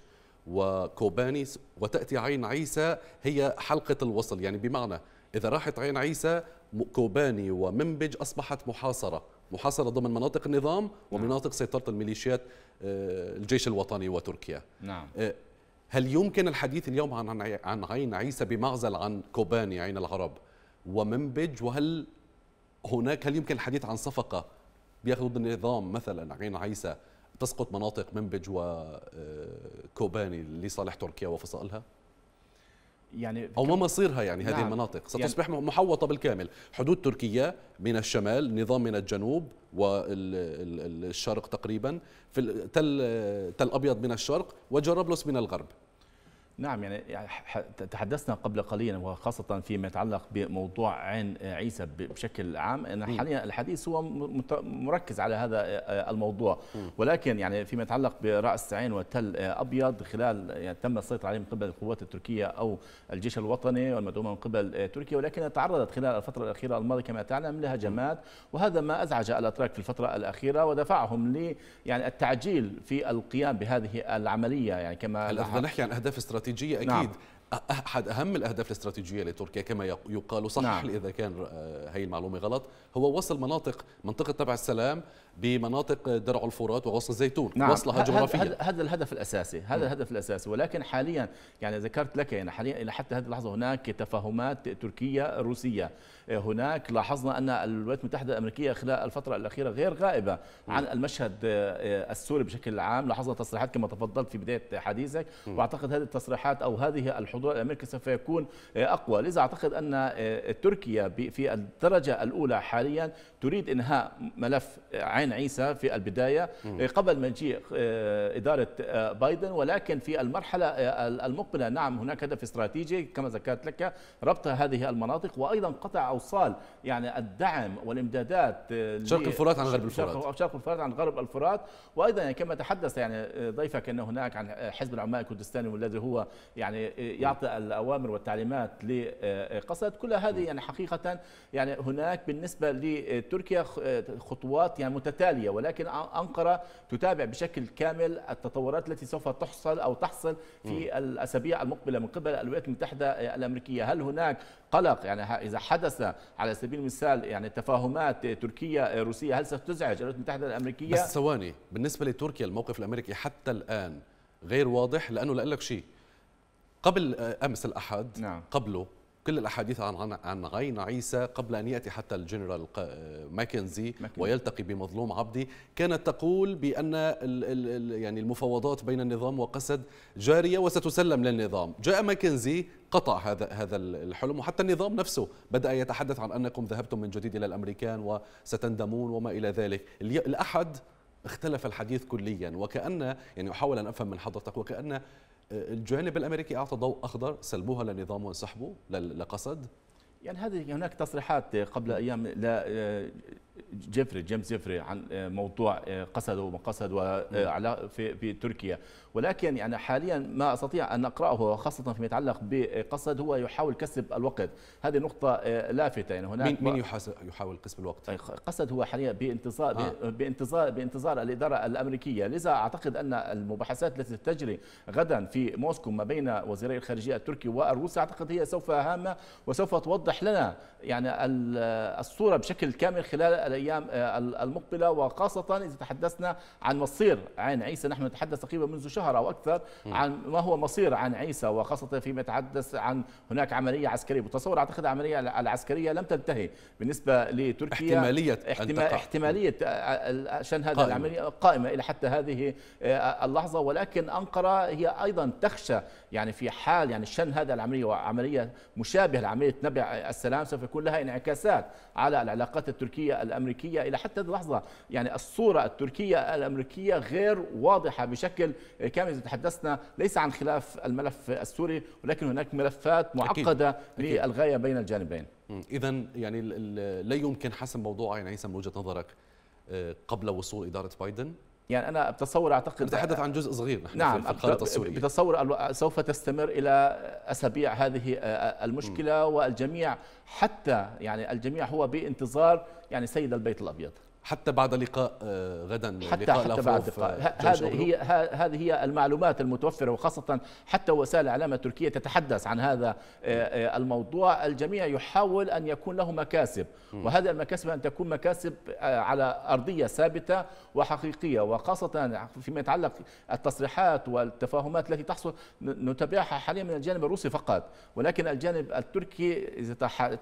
وكوباني وتأتي عين عيسى هي حلقة الوصل. يعني بمعنى إذا راحت عين عيسى كوباني ومنبج أصبحت محاصرة. محاصرة ضمن مناطق النظام نعم. ومناطق سيطرة الميليشيات آه، الجيش الوطني وتركيا. نعم. آه، هل يمكن الحديث اليوم عن عن عين عيسى بمعزل عن كوباني عين العرب ومنبج؟ وهل هناك هل يمكن الحديث عن صفقة بياخذ النظام مثلا عين عيسى تسقط مناطق منبج وكوباني آه، لصالح تركيا وفصائلها؟ يعني أو ما مصيرها يعني نعم. هذه المناطق؟ يعني ستصبح يعني محوطة بالكامل. حدود تركيا من الشمال نظام من الجنوب والشرق تقريبا. في تل تل أبيض من الشرق وجرابلس من الغرب. نعم يعني تحدثنا قبل قليل وخاصة فيما يتعلق بموضوع عين عيسى بشكل عام أن حاليا الحديث هو مركز على هذا الموضوع. ولكن يعني فيما يتعلق برأس عين وتل أبيض خلال يعني تم السيطرة عليه من قبل القوات التركية أو الجيش الوطني والمدعومة من قبل تركيا ولكن تعرضت خلال الفترة الأخيرة الماضية كما تعلم لهجمات وهذا ما أزعج الأتراك في الفترة الأخيرة ودفعهم ل يعني التعجيل في القيام بهذه العملية يعني كما هل نحكي عن أهداف استراتيجية استراتيجيه أكيد نعم. أحد أهم الأهداف الاستراتيجية لتركيا كما يقال صحح نعم. إذا كان آه، هي المعلومة غلط هو وصل مناطق منطقة تبع السلام بمناطق درع الفرات وغصن الزيتون نعم. وصلها جغرافيا هذا الهدف الأساسي هذا م. الهدف الأساسي. ولكن حاليا يعني ذكرت لك يعني حاليا إلى حتى هذه اللحظة هناك تفاهمات تركية روسية. هناك لاحظنا أن الولايات المتحدة الأمريكية خلال الفترة الأخيرة غير غائبة عن المشهد آه، السوري بشكل عام. لاحظنا تصريحات كما تفضلت في بداية حديثك. وأعتقد هذه التصريحات أو هذه الحضور الامريكي سوف يكون آه، أقوى. لذا أعتقد أن تركيا في الدرجة الأولى حاليا تريد إنهاء ملف عين عيسى في البداية قبل مجيء إدارة بايدن ولكن في المرحلة المقبلة نعم هناك هدف استراتيجي كما ذكرت لك ربط هذه المناطق وأيضا قطع أوصال يعني الدعم والإمدادات شرق الفرات عن غرب الفرات. شرق الفرات عن غرب الفرات. وأيضا يعني كما تحدث يعني ضيفك ان هناك عن حزب العمال الكردستاني والذي هو يعني يعطي الأوامر والتعليمات لقصد كل هذه يعني حقيقة يعني هناك بالنسبة لتركيا خطوات يعني متتاليه ولكن أنقرة تتابع بشكل كامل التطورات التي سوف تحصل أو تحصل في الأسابيع المقبلة من قبل الولايات المتحدة الأمريكية. هل هناك قلق؟ يعني إذا حدث على سبيل المثال يعني تفاهمات تركيا روسية هل ستزعج الولايات المتحدة الأمريكية؟ بس ثواني بالنسبة لتركيا الموقف الأمريكي حتى الآن غير واضح لأنه لك شيء. قبل أمس الأحد نعم. قبله كل الأحاديث عن عن عين عيسى قبل أن يأتي حتى الجنرال ماكنزي ويلتقي بمظلوم عبدي. كانت تقول بأن يعني المفاوضات بين النظام وقسد جارية وستسلم للنظام. جاء ماكنزي قطع هذا هذا الحلم وحتى النظام نفسه بدأ يتحدث عن أنكم ذهبتم من جديد إلى الأمريكان وستندمون وما إلى ذلك. الأحد اختلف الحديث كليا وكأن يعني أحاول أن أفهم من حضرتك وكأن الجانب الأمريكي أعطى ضوء أخضر سلموها للنظام وانسحبوا لقسد. يعني هذه هناك تصريحات قبل أيام جيفري جيمس جيفري عن موضوع قسد ومقصد في في تركيا. ولكن يعني حاليا ما أستطيع أن أقرأه خاصة فيما يتعلق بقسد هو يحاول كسب الوقت. هذه نقطة لافتة. يعني هناك مين يحاول كسب الوقت؟ قصد هو حاليا بانتظار آه. بانتظار بانتظار الإدارة الأمريكية. لذا أعتقد أن المباحثات التي تجري غدا في موسكو ما بين وزيري الخارجية التركي والروسي أعتقد هي سوف هامة وسوف توضح لنا يعني الصورة بشكل كامل خلال الأيام المقبلة وخاصة إذا تحدثنا عن مصير عين عيسى. نحن نتحدث تقريبا منذ شهر أو أكثر عن ما هو مصير عن عيسى وخاصة فيما يتحدث عن هناك عملية عسكرية. بتصور أعتقد العملية العسكرية لم تنتهي بالنسبة لتركيا. احتمالية احتمال احتمالية شن هذه قائمة. العملية قائمة إلى حتى هذه اللحظة. ولكن أنقرة هي أيضا تخشى يعني في حال يعني شن هذه العملية وعملية مشابهه لعملية نبع السلام سوف يكون لها انعكاسات على العلاقات التركية الأمريكية. إلى حتى اللحظة يعني الصورة التركية الأمريكية غير واضحة بشكل كامل. إذا تحدثنا ليس عن خلاف الملف السوري ولكن هناك ملفات معقدة أكيد. للغاية بين الجانبين. اذا يعني لا يمكن حسم موضوع عين عيسى من وجهة نظرك آه، قبل وصول إدارة بايدن. يعني أنا بتصور أعتقد نتحدث عن جزء صغير نحن نعم في الخارطه السورية. بتصور سوف تستمر إلى أسابيع هذه المشكلة والجميع حتى يعني الجميع هو بانتظار يعني سيد البيت الأبيض. حتى بعد لقاء آه، غدا حتى لقاء حتى بعد لقاء هذه هي هذه هي المعلومات المتوفرة وخاصة حتى وسائل الإعلام التركية تتحدث عن هذا آه، آه، الموضوع. الجميع يحاول أن يكون له مكاسب وهذه المكاسب أن تكون مكاسب على أرضية ثابتة وحقيقية وخاصة فيما يتعلق التصريحات والتفاهمات التي تحصل نتابعها حاليا من الجانب الروسي فقط. ولكن الجانب التركي إذا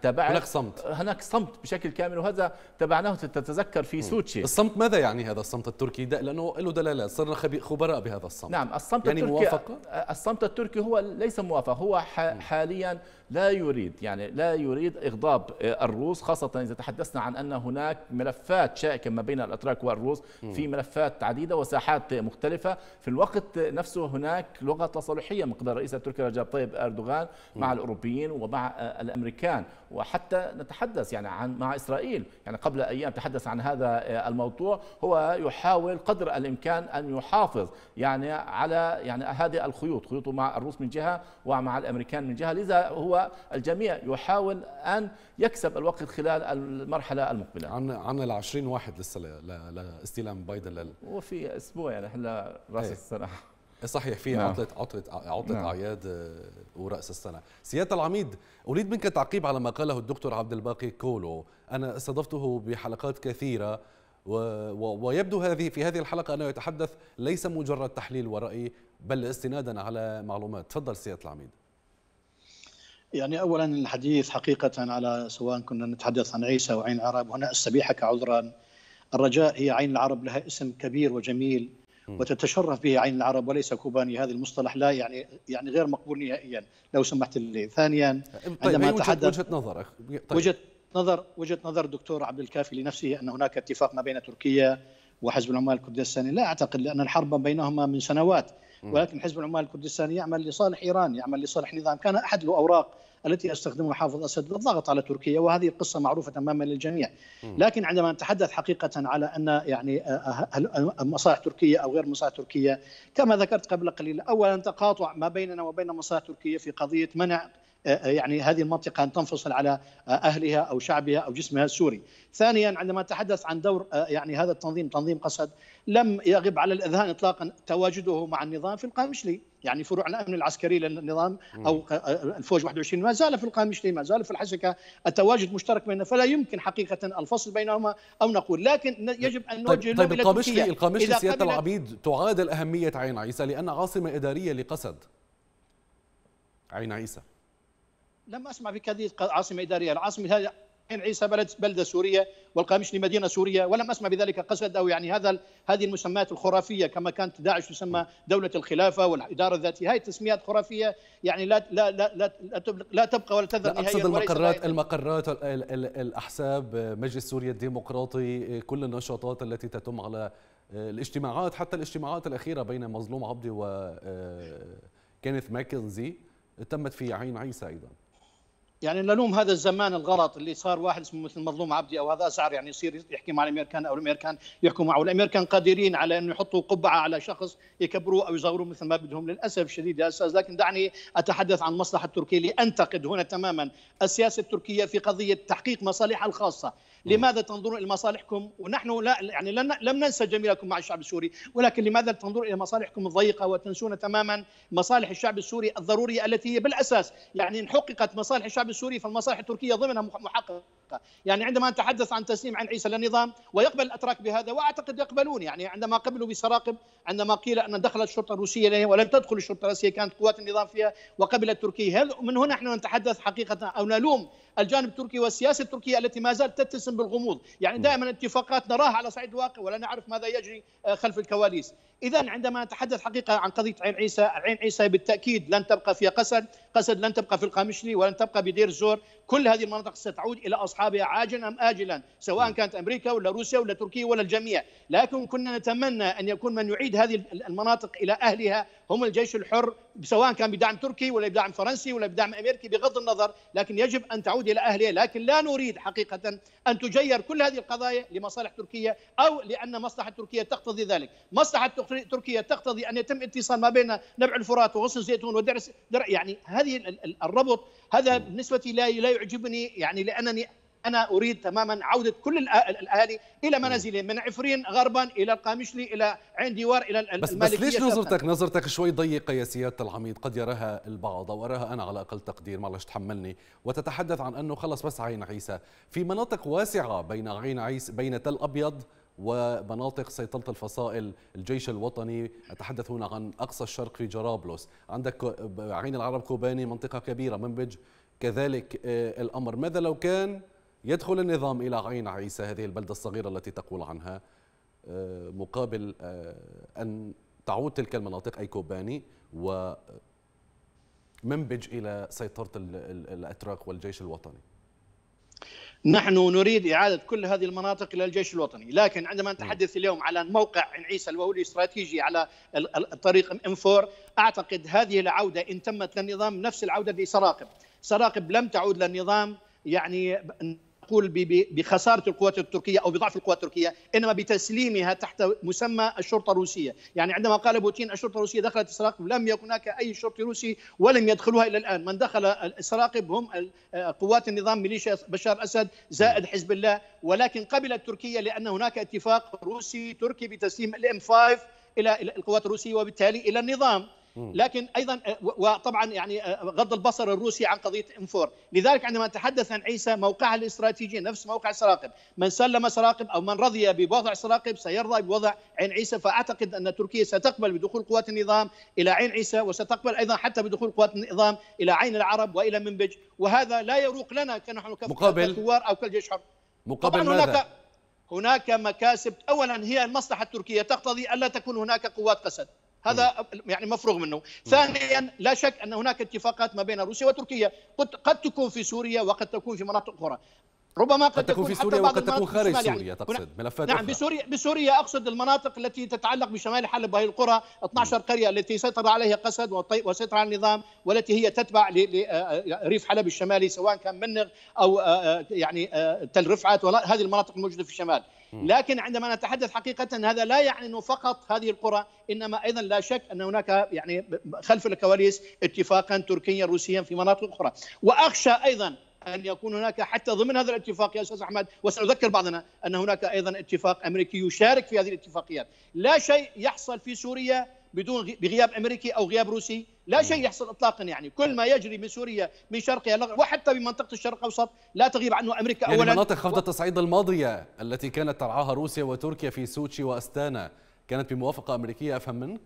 تابعت هناك صمت. هناك صمت بشكل كامل وهذا تبعناه تتذكر في سوتشي. الصمت ماذا يعني هذا الصمت التركي؟ ده لأنه له دلالات. صرنا خبراء بهذا الصمت. نعم الصمت يعني التركي موافقة؟ الصمت التركي هو ليس موافق هو حاليا لا يريد يعني لا يريد إغضاب الروس خاصة إذا تحدثنا عن أن هناك ملفات شائكة ما بين الأتراك والروس في ملفات عديدة وساحات مختلفة. في الوقت نفسه هناك لغة تصالحية من قبل الرئيس التركي رجب طيب أردوغان مع الأوروبيين ومع الأمريكان. وحتى نتحدث يعني عن مع إسرائيل. يعني قبل أيام تحدث عن هذا الموضوع. هو يحاول قدر الإمكان أن يحافظ يعني على يعني هذه الخيوط خيوطه مع الروس من جهة ومع الأمريكان من جهة. لذا هو الجميع يحاول أن يكسب الوقت خلال المرحلة المقبلة عن عن ال 20 واحد لسه لاستلام بايدن لل وفي أسبوع يعني إحنا رأس إيه. السنة صحيح في نعم. عطله عطله عطلة نعم. أعياد آه، ورأس السنة سيادة العميد أريد منك تعقيب على ما قاله الدكتور عبد الباقي كولو أنا استضفته بحلقات كثيرة و... و... ويبدو هذه في هذه الحلقة أنه يتحدث ليس مجرد تحليل ورأي بل استنادا على معلومات تفضل سيادة العميد يعني اولا الحديث حقيقة على سواء كنا نتحدث عن عيسى وعين العرب هنا أستبيحك عذرا. الرجاء هي عين العرب لها اسم كبير وجميل وتتشرف به عين العرب وليس كوباني هذا المصطلح لا يعني يعني غير مقبول نهائيا لو سمحت لي. ثانيا طيب عندما تحدث وجهة نظرك طيب. وجهة نظر وجهة نظر الدكتور عبد الكافي لنفسه أن هناك اتفاق ما بين تركيا وحزب العمال الكردستاني. لا أعتقد لأن الحرب بينهما من سنوات ولكن حزب العمال الكردستاني يعمل لصالح إيران يعمل لصالح نظام. كان أحد الأوراق التي يستخدمها حافظ اسد للضغط على تركيا وهذه القصة معروفة تماما للجميع. لكن عندما نتحدث حقيقة على أن يعني آه، آه، مصالح تركية أو غير مصالح تركية كما ذكرت قبل قليل اولا تقاطع ما بيننا وبين مصالح تركية في قضية منع آه، يعني هذه المنطقة أن تنفصل على أهلها أو شعبها أو جسمها السوري. ثانيا عندما نتحدث عن دور يعني هذا التنظيم تنظيم قسد لم يغب على الأذهان إطلاقا تواجده مع النظام في القامشلي يعني فروع الامن العسكري للنظام أو الفوج 21 ما زال في القامشلي ما زال في الحسكة. التواجد مشترك بيننا فلا يمكن حقيقة الفصل بينهما أو نقول. لكن يجب أن نوجه طيب, طيب القامشلي القامشلي سيادة العبيد تعادل أهمية عين عيسى لأن عاصمة إدارية لقسد عين عيسى. لم أسمع بقضيه عاصمة إدارية. العاصمة عيسى بلد بلده سوريه والقامشلي مدينه سوريه ولم أسمع بذلك قصد أو يعني هذا هذه المسميات الخرافية كما كانت داعش تسمى دولة الخلافة والإدارة الذاتية. هذه تسميات خرافية يعني لا لا لا لا, لا, لا تبقى ولا تذر نهائيا اقصد المقرات المقرات الأحزاب مجلس سوريا الديمقراطي كل النشاطات التي تتم على الاجتماعات حتى الاجتماعات الأخيرة بين مظلوم عبدي و كينيث ماكنزي تمت في عين عيسى أيضا. يعني نلوم هذا الزمان الغلط اللي صار واحد اسمه مثل مظلوم عبدي أو هذا اشعر يعني يصير يحكي مع الأمريكان أو الأمريكان يحكوا معه، الأمريكان قادرين على انه يحطوا قبعة على شخص يكبروه أو يصغروه مثل ما بدهم للأسف الشديد يا أستاذ. لكن دعني أتحدث عن مصلحه تركيا لأنتقد هنا تماما السياسة التركية في قضية تحقيق مصالحها الخاصة، لماذا تنظرون إلى مصالحكم؟ ونحن لا يعني لم ننسى جميلكم مع الشعب السوري. ولكن لماذا تنظرون إلى مصالحكم الضيقة وتنسون تماما مصالح الشعب السوري الضرورية التي هي بالأساس يعني إن حققت مصالح الشعب السوري فالمصالح التركية ضمنها محققه يعني عندما نتحدث عن تسليم عن عيسى للنظام ويقبل الأتراك بهذا وأعتقد يقبلون يعني عندما قبلوا بسراقب عندما قيل أن دخلت الشرطة الروسية ولم تدخل الشرطة الروسية كانت قوات النظام فيها وقبلت تركيا. من هنا نحن نتحدث حقيقة أو نلوم الجانب التركي والسياسة التركية التي ما زالت تتسم بالغموض؟ يعني دائما اتفاقات نراها على صعيد الواقع ولا نعرف ماذا يجري آه، خلف الكواليس. اذا عندما نتحدث حقيقة عن قضية عين عيسى عين عيسى بالتأكيد لن تبقى في قسد قسد لن تبقى في القامشلي ولن تبقى بدير الزور كل هذه المناطق ستعود إلى أصحابها عاجلا أم اجلا سواء كانت أمريكا ولا روسيا ولا تركيا ولا الجميع. لكن كنا نتمنى أن يكون من يعيد هذه المناطق إلى أهلها هم الجيش الحر سواء كان بدعم تركي ولا بدعم فرنسي ولا بدعم أمريكي بغض النظر. لكن يجب أن تعود إلى اهلها لكن لا نريد حقيقة أن تجير كل هذه القضايا لمصالح تركيا أو لأن مصلحة تركيا تقتضي ذلك. مصلحة تركيا تقتضي أن يتم اتصال ما بين نبع الفرات وغصن الزيتون ودرس يعني هذه الربط هذا بالنسبة لي لا يعجبني يعني لأنني أنا أريد تماما عودة كل الأهالي إلى منازلهم من عفرين غربا إلى القامشلي إلى عين ديوار إلى بس بس ليش نظرتك نظرتك شوي ضيقة يا سيادة العميد؟ قد يراها البعض أو اراها أنا على أقل تقدير معلش تحملني. وتتحدث عن أنه خلص بس عين عيسى. في مناطق واسعة بين عين عيسى بين تل أبيض ومناطق سيطرة الفصائل الجيش الوطني. أتحدث هنا عن أقصى الشرق في جرابلس. عندك عين العرب كوباني منطقة كبيرة منبج. كذلك الأمر. ماذا لو كان يدخل النظام إلى عين عيسى هذه البلدة الصغيرة التي تقول عنها آه، مقابل آه، أن تعود تلك المناطق أي كوباني ومنبج إلى سيطرة الأتراك والجيش الوطني. نحن نريد إعادة كل هذه المناطق إلى الجيش الوطني لكن عندما نتحدث اليوم على موقع عين عيسى وهو الاستراتيجي على الطريق إم 4 أعتقد هذه العودة إن تمت للنظام نفس العودة لسراقب سراقب لم تعود للنظام يعني نقول بخسارة القوات التركية أو بضعف القوات التركية إنما بتسليمها تحت مسمى الشرطة الروسية، يعني عندما قال بوتين الشرطة الروسية دخلت السراقب لم يكن هناك أي شرطي روسي ولم يدخلوها إلى الآن، من دخل السراقب هم قوات النظام ميليشيا بشار الاسد زائد حزب الله. ولكن قبلت تركيا لأن هناك اتفاق روسي تركي بتسليم الام 5 إلى القوات الروسية وبالتالي إلى النظام. لكن أيضا آه، وطبعا يعني آه، غض البصر الروسي عن قضية 4 لذلك عندما نتحدث عن عيسى موقعها الاستراتيجي نفس موقع سراقب. من سلم سراقب أو من رضي بوضع سراقب سيرضى بوضع عين عيسى. فأعتقد أن تركيا ستقبل بدخول قوات النظام إلى عين عيسى وستقبل أيضا حتى بدخول قوات النظام إلى عين العرب وإلى منبج. وهذا لا يروق لنا كنحن مقابل كثوار أو كالجيش حر. مقابل ماذا؟ هناك هناك مكاسب. اولا هي المصلحة التركية تقتضي ألا تكون هناك قوات قسد. هذا يعني مفروغ منه. ثانيا لا شك ان هناك اتفاقات ما بين روسيا وتركيا. قد تكون في سوريا وقد تكون في مناطق أخرى. ربما قد, قد تكون في سوريا وقد تكون خارج سوريا يعني تقصد ملفات نعم بسوريا بسوريا أقصد المناطق التي تتعلق بشمال حلب وهي القرى 12 قرية التي سيطر عليها قسد وسيطر على النظام والتي هي تتبع لريف حلب الشمالي سواء كان منغ أو يعني تل رفعت هذه المناطق الموجودة في الشمال. لكن عندما نتحدث حقيقة هذا لا يعني أنه فقط هذه القرى إنما أيضا لا شك أن هناك يعني خلف الكواليس اتفاقا تركيا روسيا في مناطق أخرى. وأخشى أيضا أن يكون هناك حتى ضمن هذا الاتفاق يا أستاذ أحمد وسنذكر بعضنا أن هناك أيضا اتفاق أمريكي يشارك في هذه الاتفاقيات، لا شيء يحصل في سوريا بدون بغياب أمريكي أو غياب روسي، لا شيء يحصل اطلاقا يعني، كل ما يجري من سوريا من شرقها وحتى بمنطقة الشرق الأوسط لا تغيب عنه أمريكا يعني اولا. مناطق خفض التصعيد الماضية التي كانت ترعاها روسيا وتركيا في سوتشي وأستانا كانت بموافقة أمريكية أفهم منك؟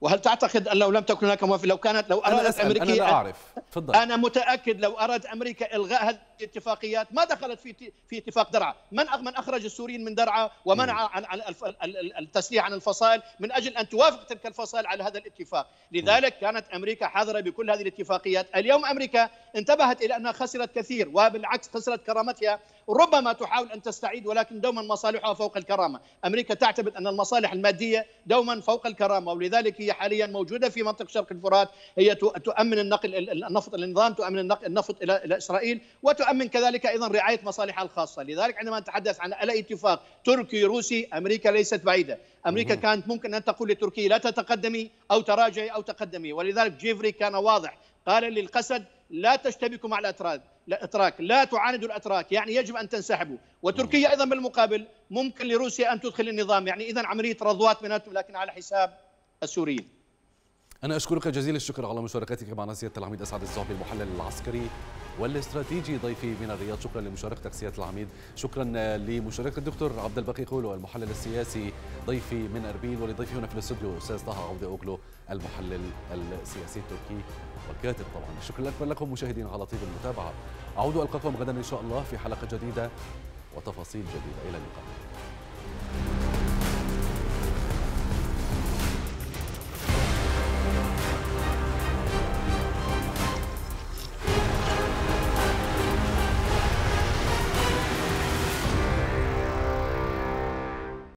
وهل تعتقد أن لو لم تكن هناك موافقة لو كانت لو أرادت أمريكا أنا لا أعرف. تفضل. أنا متأكد لو أراد أمريكا إلغاء هذه الاتفاقيات ما دخلت في في اتفاق درعا. من من أخرج السوريين من درعا ومنع عن عن التسليح عن الفصائل من أجل أن توافق تلك الفصائل على هذا الاتفاق. لذلك كانت أمريكا حاضرة بكل هذه الاتفاقيات. اليوم أمريكا انتبهت إلى أنها خسرت كثير وبالعكس خسرت كرامتها. ربما تحاول أن تستعيد ولكن دوما مصالحها فوق الكرامة. أمريكا تعتبر أن المصالح المادية دوما فوق الكرامة ولذلك هي حاليا موجودة في منطقة شرق الفرات. هي تؤمن النقل النفط النظام تؤمن النفط إلى إسرائيل وتؤمن كذلك أيضا رعاية مصالحها الخاصة. لذلك عندما نتحدث عن الاي اتفاق تركي روسي أمريكا ليست بعيدة. أمريكا كانت ممكن أن تقول لتركيا لا تتقدمي أو تراجعي أو تقدمي. ولذلك جيفري كان واضح قال للقسد لا تشتبكوا مع الأتراك الأتراك لا تعاندوا الأتراك يعني يجب أن تنسحبوا. وتركيا أيضا بالمقابل ممكن لروسيا أن تدخل النظام. يعني اذا عملية رضوات بيناتهم لكن على حساب السوريين. أنا أشكرك جزيل الشكر على مشاركتك معنا سيادة العميد أسعد الزعبي المحلل العسكري. والاستراتيجي ضيفي من الرياض شكرا لمشاركتك سيادة العميد. شكرا لمشاركة الدكتور عبد الباقي قولو المحلل السياسي ضيفي من أربيل ولضيفي هنا في الاستوديو أستاذ طه عودة أوغلو المحلل السياسي التركي والكاتب طبعا. الشكر الأكبر لكم مشاهدين على طيب المتابعة. أعود ألقاكم غدا إن شاء الله في حلقة جديدة وتفاصيل جديدة. إلى اللقاء.